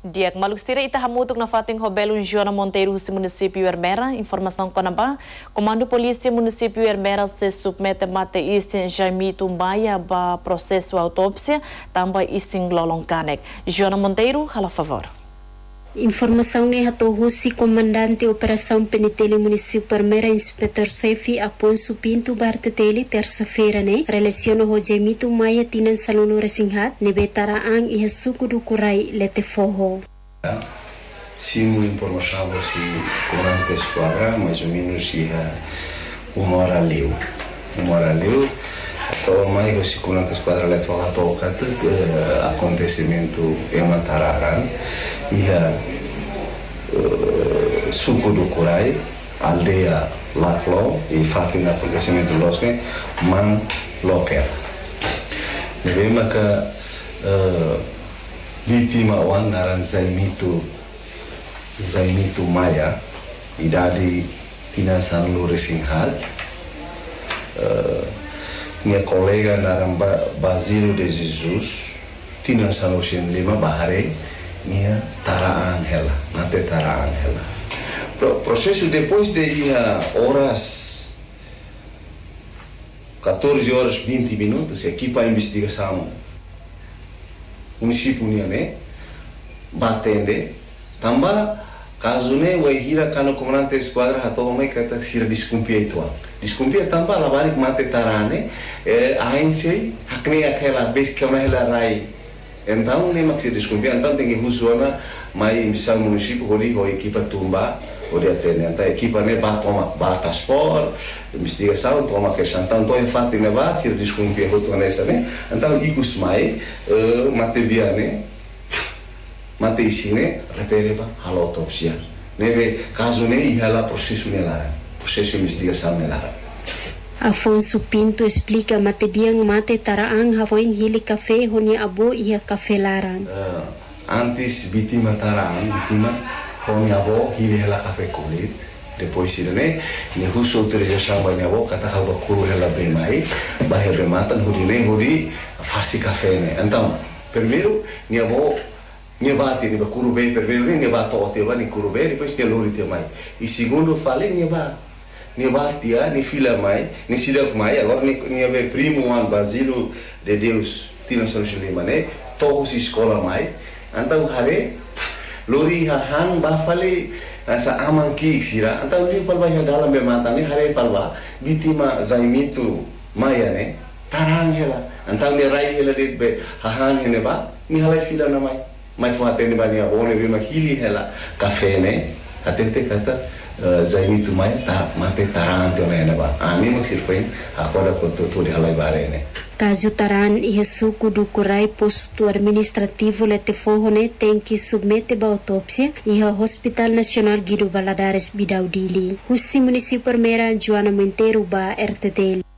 Dia maluk sira ita hamutuk na fating hobelun Joana Monteiro se município Ermera. Informação conaba, Comando Polícia município Ermera se submete mate isin Jaimito Maia ba processo autópsia, também isin lolongkanek. Joana Monteiro, hala favor. Informação em Ratogusi, comandante Operação Penitele Município Primeira, Inspetor Sefi Aponso Pinto Barteteli, terça-feira, né? Relaciona Jemito Maia Tinan Saluno Resinhat, Nebetara Ang e Suco do Curai Lete Sim, Simu informação se corante esquadra, mais ou menos ia uma hora leu. Uma hora leu, então mais ou se corante esquadra levou a toca eh, acontecimento em Matararã. Ia uh, suku do Kurai, aldeia Laklo e fakin acontecimento losne man loker. Nebema ka uh, vítima wan naran Zaimitu Zaimitu Maya idade tina sanlu resinghal uh, minha colega naran Basílio de Jesus tina sanlu lima bahare minha Tara Angela, nate Tara Angela. Pro, processo depois de horas, 14 horas 20 minutos, equipa investigação, um chipo né? Batende, tamba, caso né, o hira cano comandante esquadra a toma que tá sira descumpia tua. descumpia também lá vai mate tarane né? eh, a gente hakne aquela vez que ela rai En tahun ni maksud diskumpi antan tinggi huswana mai misal munisip hori ho ekipa tumba hori atene anta ekipa ne bat toma bata spor mistiga sau toma ke santan to enfati ne va sir diskumpi ho to nesa ne antan ikus mai mate biane mate isine repereba halotopsia neve kazo ne ihala prosesu ne lara prosesu mistiga sam ne lara Afonso Pinto explica matebiang mate taraang havoin hili kafe honi abo ia kafe laran. Uh, antes vítima taraang, vítima honi abo hili hela kafe kulit. Depois sirene, ni husu autorização ba ni abo kata haba kuru hela bemai, ba hebe hudi ne hudi fasi kafe ne. Então, primeiro ni abo ni bate ni ba kuru be primeiro ni ba to te ba ni kuru be depois ni lori te mai. E segundo fale ni ni batia ni fila mai ni sidak mai. Agora ni ni ave primo wan Basílio de Deus tina solution lima ne toho si sekolah mai. Antau hare lori hahan bafale asa amang ki sira. Antau ni palba ya dalam be mata ni hare palba bitima zaimitu maya ne tarang hela. Antau ni rai hela dit be hahan hene ba ni halai fila na mai. Mai fuate ni ba ni abone be ma hili hela kafe ne. Atente kata zaimitu mai ta mate tarante ona ba ami mak sirfain akoda koto tu di halai bare ne Caso Taran suco do Curai posto administrativo Leteforrone tem que submeter a autópsia e o Hospital Nacional Guido Valadares Bidaudili. O município primeira Joana Monteiro ba RTT.